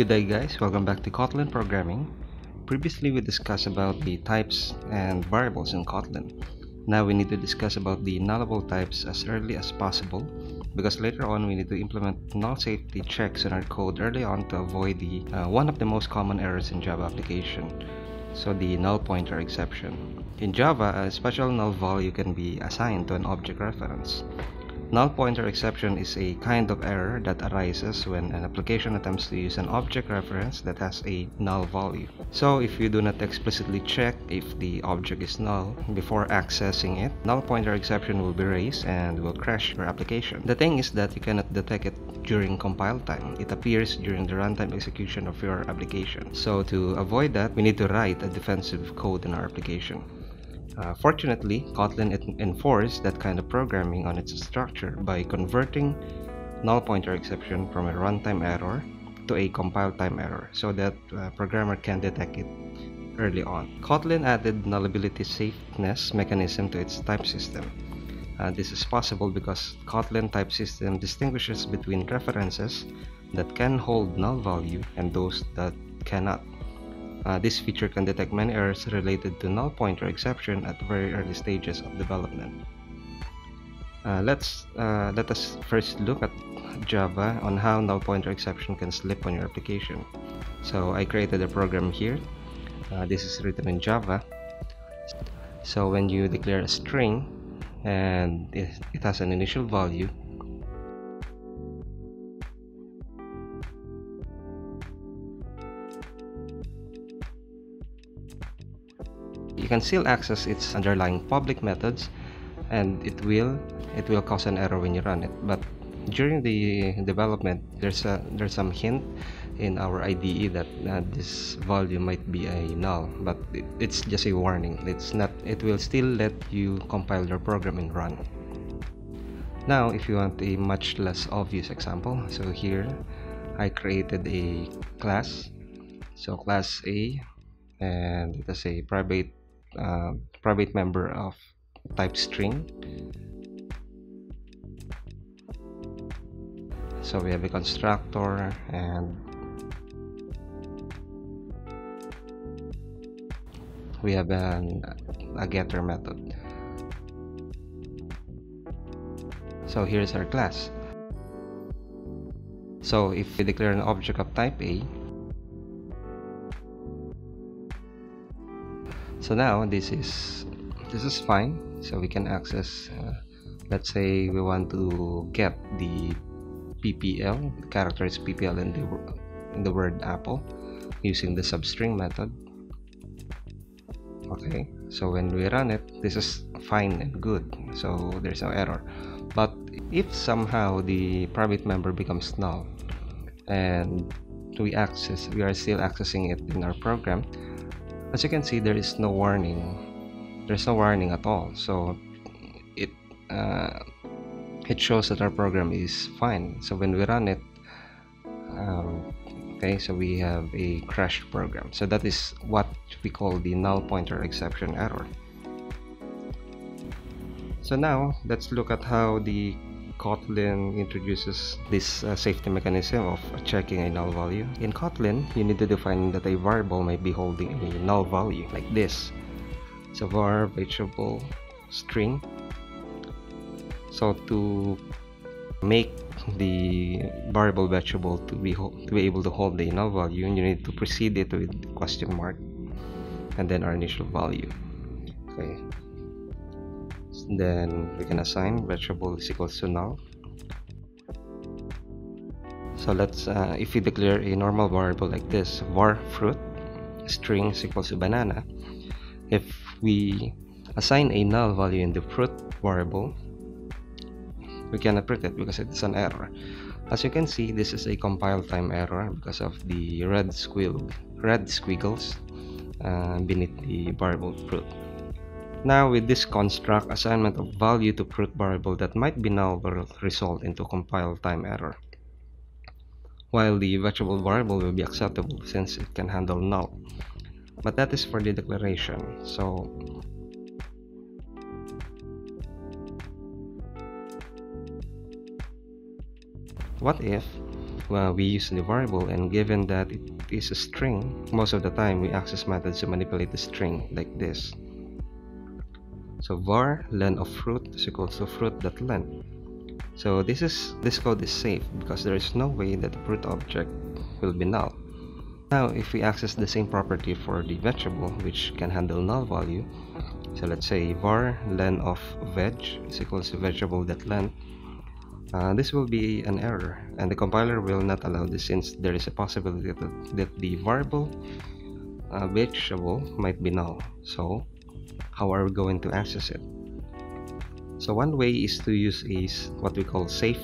Good day guys, welcome back to Kotlin Programming. Previously we discussed about the types and variables in Kotlin. Now we need to discuss about the nullable types as early as possible because later on we need to implement null safety checks in our code early on to avoid the uh, one of the most common errors in Java application. So the null pointer exception. In Java, a special null value can be assigned to an object reference. Null pointer exception is a kind of error that arises when an application attempts to use an object reference that has a null value. So if you do not explicitly check if the object is null before accessing it, null pointer exception will be raised and will crash your application. The thing is that you cannot detect it during compile time. It appears during the runtime execution of your application. So to avoid that, we need to write a defensive code in our application. Uh, fortunately, Kotlin enforced that kind of programming on its structure by converting null pointer exception from a runtime error to a compile time error so that uh, programmer can detect it early on. Kotlin added nullability safeness mechanism to its type system. Uh, this is possible because Kotlin type system distinguishes between references that can hold null value and those that cannot. Uh, this feature can detect many errors related to null pointer exception at very early stages of development. Uh, let's uh, let us first look at Java on how null pointer exception can slip on your application. So I created a program here. Uh, this is written in Java. So when you declare a string and it, it has an initial value, can still access its underlying public methods and it will it will cause an error when you run it. But during the development there's a there's some hint in our IDE that uh, this value might be a null but it, it's just a warning. It's not it will still let you compile your program and run. Now if you want a much less obvious example so here I created a class. So class A and it has a private uh, private member of type string. So we have a constructor and we have an, a getter method. So here's our class. So if we declare an object of type A so now this is this is fine. So we can access uh, let's say we want to get the ppl the character is ppl in the in the word apple using the substring method. Okay so when we run it this is fine and good. So there's no error. But if somehow the private member becomes null and we access we are still accessing it in our program as you can see there is no warning. There's no warning at all. So it uh, it shows that our program is fine. So when we run it um, okay so we have a crashed program. So that is what we call the null pointer exception error. So now let's look at how the Kotlin introduces this uh, safety mechanism of checking a null value. In Kotlin, you need to define that a variable might be holding a null value, like this. So var variable string. So to make the variable vegetable to be to be able to hold the null value, you need to precede it with question mark and then our initial value. Okay, then we can assign vegetable is equals to null. So let's uh, if we declare a normal variable like this var fruit string is equals to banana. If we assign a null value in the fruit variable we cannot print it because it's an error. As you can see this is a compile time error because of the red squiggle red squiggles uh, beneath the variable fruit now with this construct, assignment of value to fruit variable that might be null will result into compile time error. While the vegetable variable will be acceptable since it can handle null. But that is for the declaration. So what if uh, we use the variable and given that it is a string, most of the time we access methods to manipulate the string like this. So var len of fruit is equal to fruit.len. So this is this code is safe because there is no way that the fruit object will be null. Now if we access the same property for the vegetable which can handle null value, so let's say var len of veg is equals to vegetable.len uh, this will be an error and the compiler will not allow this since there is a possibility that, that the variable uh, vegetable might be null so how are we going to access it. So one way is to use is what we call safe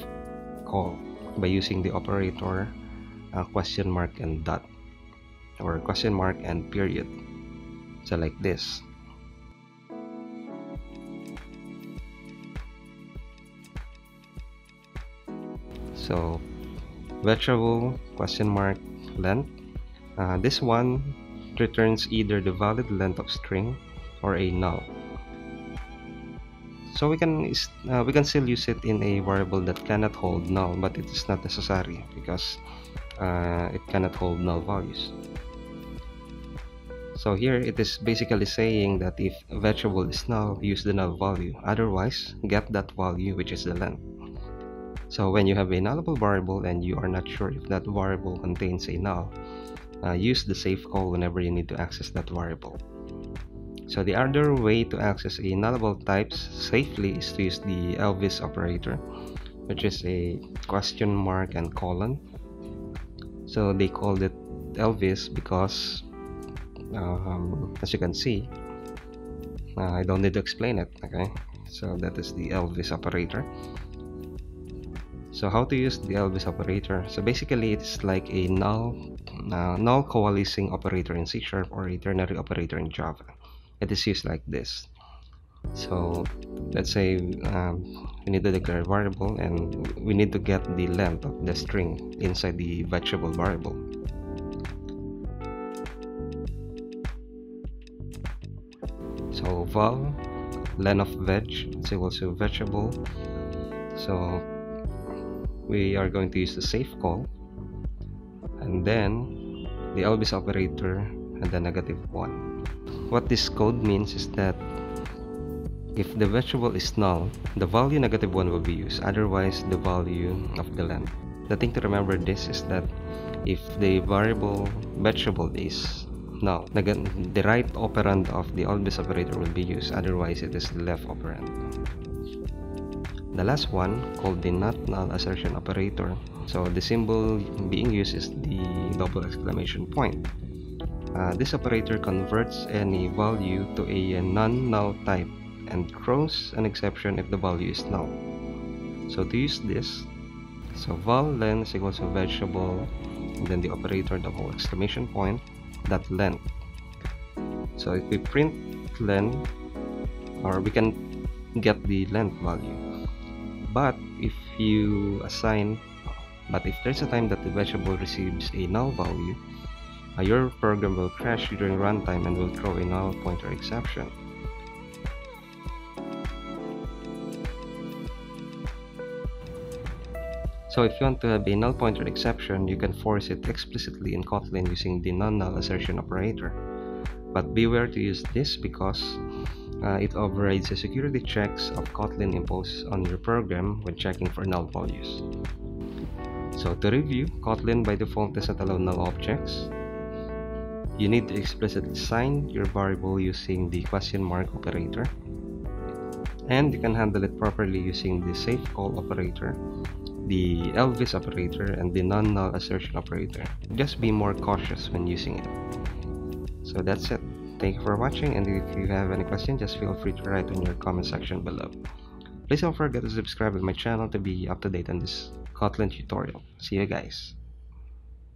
call by using the operator uh, question mark and dot or question mark and period. So like this. So vegetable question mark length uh, this one returns either the valid length of string or a null. So we can uh, we can still use it in a variable that cannot hold null but it is not necessary because uh, it cannot hold null values. So here it is basically saying that if a vegetable is null use the null value. Otherwise get that value which is the length. So when you have a nullable variable and you are not sure if that variable contains a null, uh, use the safe call whenever you need to access that variable. So the other way to access a nullable types safely is to use the Elvis operator, which is a question mark and colon. So they called it Elvis because, um, as you can see, uh, I don't need to explain it. Okay, so that is the Elvis operator. So how to use the Elvis operator? So basically it's like a null, uh, null coalescing operator in C Sharp or a ternary operator in Java. It is used like this. So let's say um, we need to declare a variable and we need to get the length of the string inside the vegetable variable. So val len of veg is equal to vegetable. So we are going to use the safe call and then the Elvis operator and the negative 1 what this code means is that if the vegetable is null the value negative 1 will be used otherwise the value of the length the thing to remember this is that if the variable vegetable is null the right operand of the Elvis operator will be used otherwise it is the left operand the last one, called the not null assertion operator. So the symbol being used is the double exclamation point. Uh, this operator converts any value to a non-null type and throws an exception if the value is null. So to use this, so val len is equal to vegetable, and then the operator double exclamation point that length. So if we print len, or we can get the length value but if you assign but if there's a time that the vegetable receives a null value uh, your program will crash during runtime and will throw a null pointer exception So if you want to have a null pointer exception, you can force it explicitly in Kotlin using the non-null assertion operator. But beware to use this because uh, it overrides the security checks of Kotlin imposes on your program when checking for null values. So to review, Kotlin by default does not allow null objects. You need to explicitly sign your variable using the question mark operator. And you can handle it properly using the safe call operator, the Elvis operator, and the non-null assertion operator. Just be more cautious when using it. So that's it. Thank you for watching and if you have any questions just feel free to write in your comment section below. Please don't forget to subscribe to my channel to be up to date on this Kotlin tutorial. See you guys.